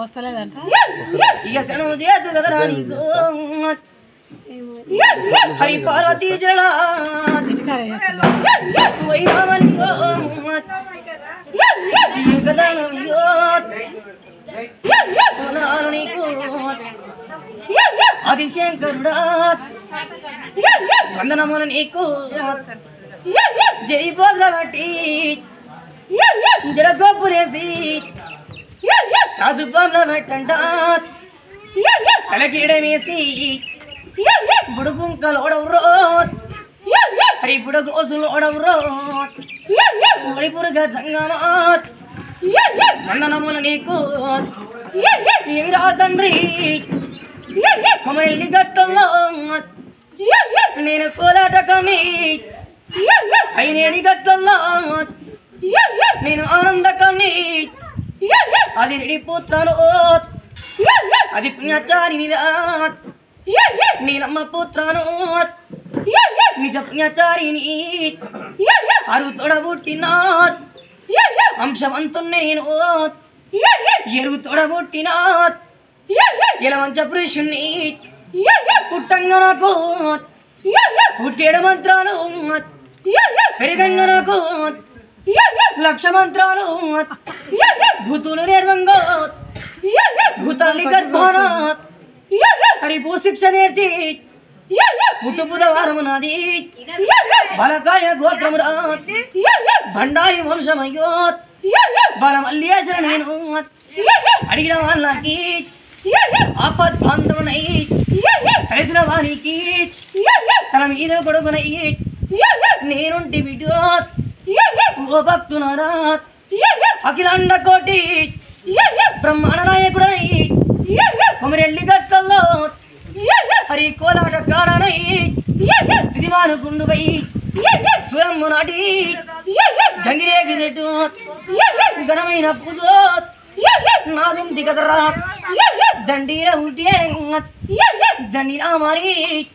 వస్తలేదంట ఇక శనం చేతు కదరా నీకు హరి పార్వతీ జడా ఇంటికాడ చేస్తున్నా ఆదిశంకరుడా వందనములు నీకు జరిపోద్ర బట్టి జడగోపులేసి కాసు పెట్టంట తలకీడమేసి బుడుపుంకలోడవురో హరి బుడగోసులోడవురో ఒడిపురుగా జంగమాత్ వందనములు నీకు ఏమిరా తండ్రి కొమరెల్లి గట్టంలో నేను కోలాట కమి అయినేడి గట్టంలో నేను ఆనంద కమి అది రెడి పుత్రను అది పుణ్యచారి నీలమ్మ పుత్రను నిజ పుణ్యచారిని అరు తొడబుట్టిన అంశవంతుణ్ణి నేను ఎరువు తొడబుట్టిన ఇలవంచ పురుషుణ్ణి పుట్టంగా నాకు పుట్టేడు మంత్రాలు పెరిగంగా నాకు లక్ష మంత్రాలు భూతులు నేర్వంగా భూతల్లి గర్భాన హరి భూశిక్ష నేర్చి పుట్టు బుధవారం నాది. బలకాయ గోత్రమురా భండారి వంశమయ్యో బలమల్లేసిన నేను అడిగిన వాళ్ళకి ఆపద్ బాంధవునై కలిసిన వారికి తన మీద కొడుకునై నేనుంటి బిడ్డో ఓ భక్తునారా అఖిలాండ కోటి బ్రహ్మాండ నాయకుడై కొమరెల్లి గట్టల్లో హరి కోలాట కాడనై సిరిమాను గుండుపై స్వయము నాటి. గంగిరేగి చెట్టు ఘనమైన పూజ. నాదం దిగదరా. దండీల ఉంటే దండినా మరి.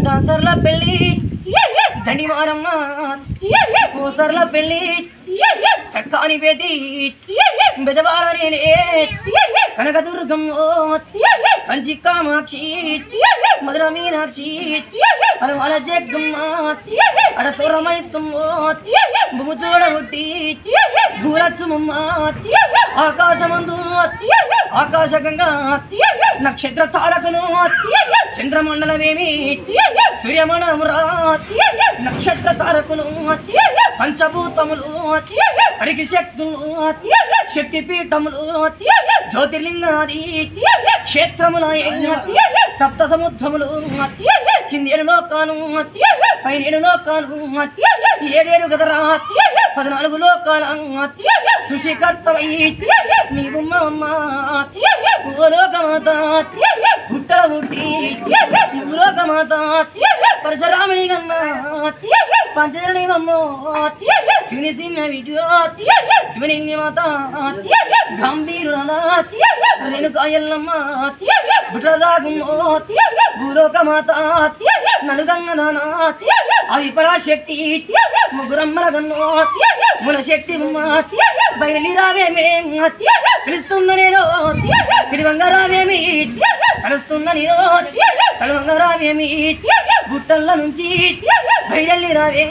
దాసర్ల పెళ్ళి. దండి మారమ్మ. ఓసర్ల పెళ్ళి. సక్కాని పేది బెదవాడ నేనే. ఓ కంచి కామాక్షి మధుర మీనాక్షి అలవాల జగ్గమ్మ అడతోర మైసమ్మ భూతోడ పుట్టి భూరత్సమమ్మ ఆకాశమందు ఆకాశ గంగా నక్షత్ర తారకులు చంద్రమండలమేమి సూర్యమండలమురా నక్షత్ర తారకులు పంచభూతములు హరికి శక్తులు శక్తి పీఠములు జ్యోతిర్లింగాది క్షేత్రముల సప్త సముద్రములు కిందేడు లోకాలు పైనేడు లోకాలు ఏడేడు గదరా పద్నాలుగు లోకాల సృష్టికర్తవై నీవు మా అమ్మ ఓ లోకమాత పుట్టల పుట్టి నువ్వు లోకమాత పరశురాముని కన్న పంచజని అమ్మో శివుని సింహ విడియో శివుని మాత గంభీరుల రేణుకాయల్లమ్మ బుట్ల దాగుమ్మో భూలోకమాత నలుగంగనానా అవి పరాశక్తి ముగ్గురమ్మల గన్నో మున శక్తి బయలు రావేమే పిలుస్తున్న నేను పిలివంగ రావేమి కలుస్తున్న నేను కలువంగ రావేమి గుట్టల్ల నుంచి బయలు రావే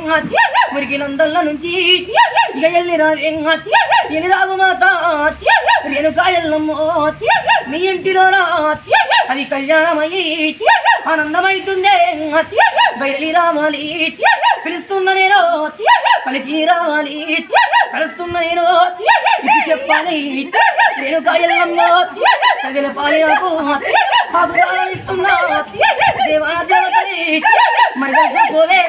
మురికిలందల్ల నుంచి. ఇక ఎల్లి రావే ఎల్లి రావు మాత రేణుకాయల్లమ్మో నీ ఇంటిలో అది కళ్యాణమయ్యి. ఆనందమైతుందే. బయలు రావాలి. పిలుస్తున్న నేను. పలికి రావాలి. కలుస్తున్న నేను. ఇది చెప్పాలి. నేను కాయల్లమ్మో తగిన పాలి నాకు. అభిదానం ఇస్తున్నా. దేవా దేవతని మరి పోవే.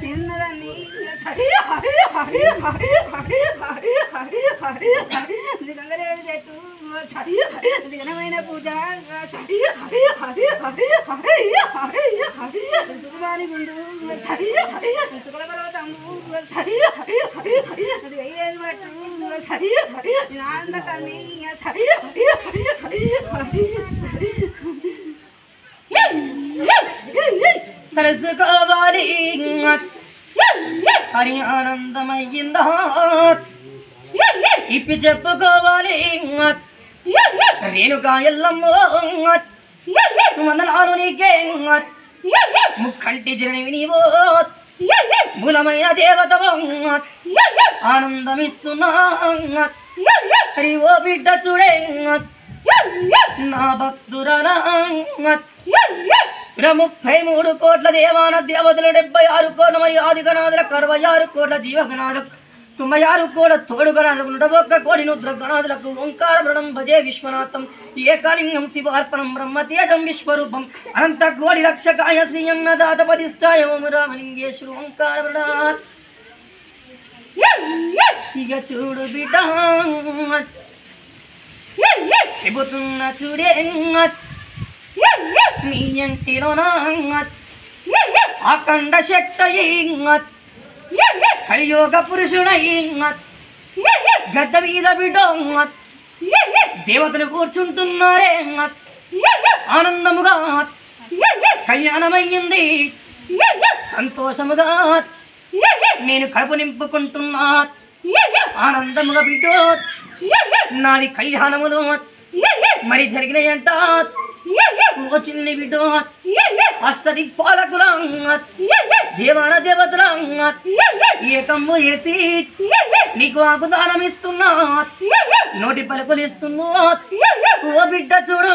తిన్నదాన్ని గంగరేవి చెట్టు దిగనమైన పూజ సుఖమాని గుండు సుఖల పర్వతము అది వెయ్యేది పట్టు ఆనంద కన్నీ తెలుసుకోవాలి హరి ఆనందమయ్యిందా ఇప్పి చెప్పుకోవాలి రేణుకా ఎల్లమ్మో వందనాలు నీకే ముక్కంటి జనని నీవో మూలమైన దేవతవో. ఆనందమిస్తున్నా. హరి ఓ బిడ్డ చూడే. నా భక్తురనా ముప్పై మూడు కోట్ల దేవాన దేవతలు డెబ్బై ఆరు కోట్ల మరియు ఆది గణాదుల అరవై ఆరు కోట్ల జీవగణాదులు తుమ్మయారు కూడా కోట్ల తోడు గణాదులకు నుద్ర గణాదులకు ఓంకార మృడం భజే విశ్వనాథం. ఏకలింగం శివార్పణం బ్రహ్మతేజం విశ్వరూపం. అనంత కోడి రక్షకాయ శ్రీ అన్నదాతపతిష్టాయ ఓం రామలింగేశ్వరు ఓంకార మృడాత్ ఇక చూడు బిడ్డ. చెబుతున్న చూడే మీ ఇంటిలోన అఖండ శక్తి కలియోగ పురుషుడై గద్ద మీద బిడ్డ దేవతలు కూర్చుంటున్నారే ఆనందముగా కళ్యాణమయ్యింది. సంతోషముగా నేను కడుపు నింపుకుంటున్నా ఆనందముగా బిడ్డో నాది కళ్యాణములు మరి జరిగినాయంట ఓ చిన్ని బిడ్డ అష్టదిక్పాలకుల దేవాన దేవతల ఏకమ్ము వేసి నీకు ఆకుదానం ఇస్తున్నా నోటి పలుకులు ఇస్తున్నా ఓ బిడ్డ చూడు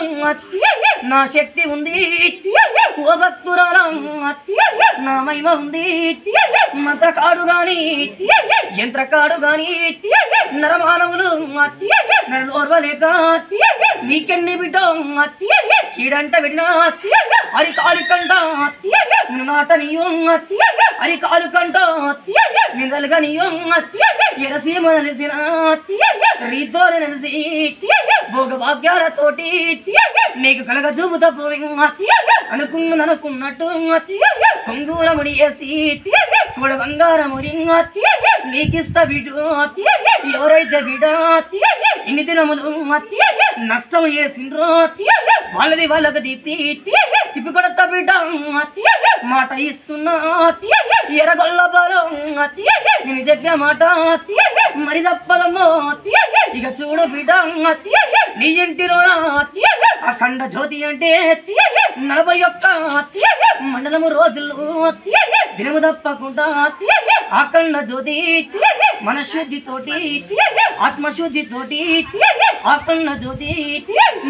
నా శక్తి ఉంది. ఓ భక్తురాలం నా మహిమ ఉంది. మంత్రకాడు గాని యంత్రకాడు గాని నరమానవులు నన్ను ఓర్వలేక నీకెన్ని బిడ్డ కీడంట పెట్టినా అరి కంట నిన్ను నాటనియో అరి కాలు కంట నిందలుగనియో ఎరసీమ నెలసిన రీతో నెలసి భోగ నీకు కలగ చూపుతా పోయి అనుకున్నది అనుకున్నట్టు కొంగూల ముడి వేసి కూడా బంగారముడి నీకిస్తా బిడు ఎవరైతే బిడ ఇన్ని దినములు నష్టం చేసిండ్రో వాళ్ళది వాళ్ళకు దిప్పి తిప్పి కొడతా బిడ్డ మాట ఇస్తున్నా ఎరగొల్ల బలం నేను చెప్పే మాట మరి తప్పదమ్మో ఇక చూడు బిడ్డ నీ ఇంటిలో అఖండ జ్యోతి అంటే నలభై ఒక్క మండలము రోజులు దినము తప్పకుండా అఖండ జ్యోతి మనశుద్ధితోటి తోటి ఆత్మశుద్ధి జ్యోతి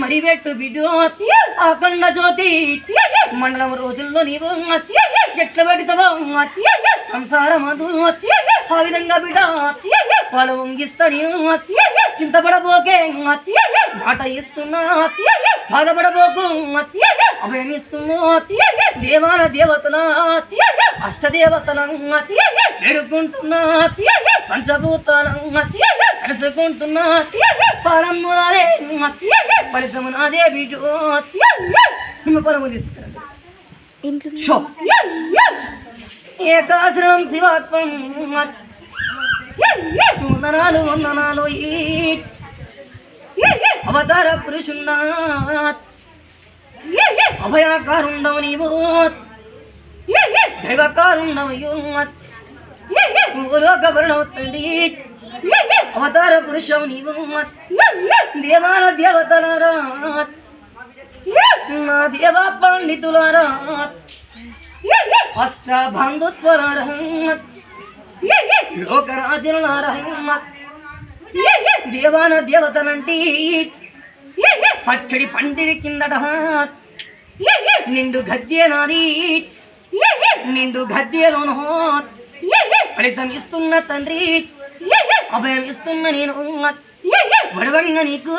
మరి పెట్టు బిడ్డు అఖండ జ్యోతి మండలం రోజుల్లో నీవు చెట్లు పెడతావో సంసారం అదు ఆ విధంగా బిడ్డ వాళ్ళు వంగిస్తా నీవు చింతపడబోకే మాట ఇస్తున్నా బాధపడబోకు అభయం ఇస్తున్నా దేవాల దేవతల అష్టదేవతల వేడుకుంటున్నా పంచభూతాల కలుసుకుంటున్నా పరము నాదే ఫలితము నాదే బిడ్డు నిమ్మ పరము తీసుకురండి షో ఏకాశ్రం శివాత్మం వందనాలు వందనాలు ఈ అవతార పురుషున్నాత్ అభయాకారుండవు నీవు దైవకారుండవు లోకవర్ణవు తండ్రి అవతార పురుషం నీవు దేవాల దేవతలరా నా దేవ పండితులరా అష్ట బంధుత్వలరా లోకరాజులారా దేవాన దేవతలంటి పచ్చడి పందిరి కిందట నిండు గద్దె నాది. నిండు గద్దెలోను ఫలితం ఇస్తున్న తండ్రి. అభయం ఇస్తున్న నేను వడవంగ నీకు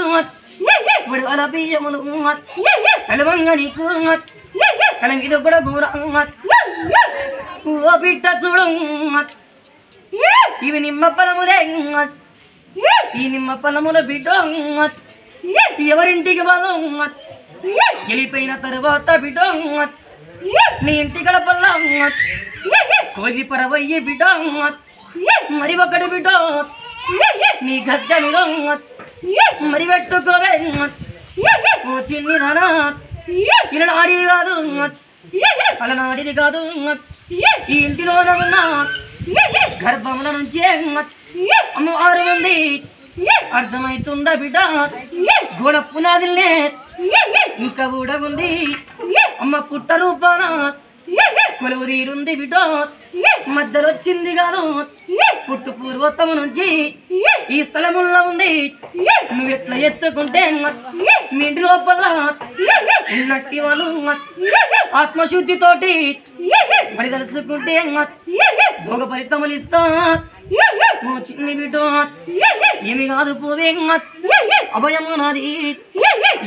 వడవల బియ్యమును తలవంగ నీకు తల మీద కూడా గూర ఓ బిడ్డ చూడు ఇవి నిమ్మ పొలములే ఈ నిమ్మ పొలముల బిడ్డ ఎవరింటికి వాళ్ళు వెళ్ళిపోయిన తరువాత బిడ్డ నీ ఇంటి గడపల్ల కోజి పరవయ్యి బిడ్డ మరి ఒకటి బిడ్డ నీ గద్దె మీద మరి పెట్టుకోవే ఓ చిన్ని నానా ఇలాడిది కాదు అలనాడిది కాదు ఈ ఇంటిలోన ఉన్న గర్భముల నుంచి అమ్మవారు ఉంది అర్థమైతుందా బిడ్డ గోడ పునాదిలే ఇంకా కూడా ఉంది అమ్మ పుట్ట రూపాన. కొలువు తీరుంది బిడ్డ. మధ్యలో వచ్చింది కాదు పుట్టు పూర్వోత్తమ నుంచి. ఈ స్థలముల్లో ఉంది. నువ్వు ఎట్లా ఎత్తుకుంటే మీ ఇంటి లోపల. ఉన్నట్టి వాళ్ళు ఆత్మశుద్ధితోటి మరి తెలుసుకుంటే భోగ ఫలితములు ఇస్తా. ఓ చిన్ని బిడ్డ. ఏమి కాదు పోవే అభయం నాది.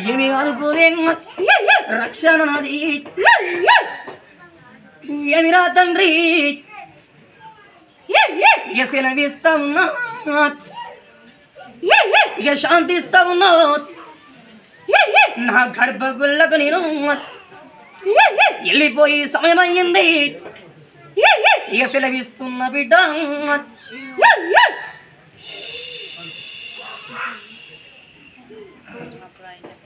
ఏమి కాదు రక్షణ నాది ఏమిరా తండ్రి ఇక సెలవిస్తా ఉన్నా ఇక శాంతిస్తా ఉన్నా నా గర్భగుళ్ళకు నేను వెళ్ళిపోయి సమయం అయ్యింది ఇక సెలవిస్తున్న బిడ్డ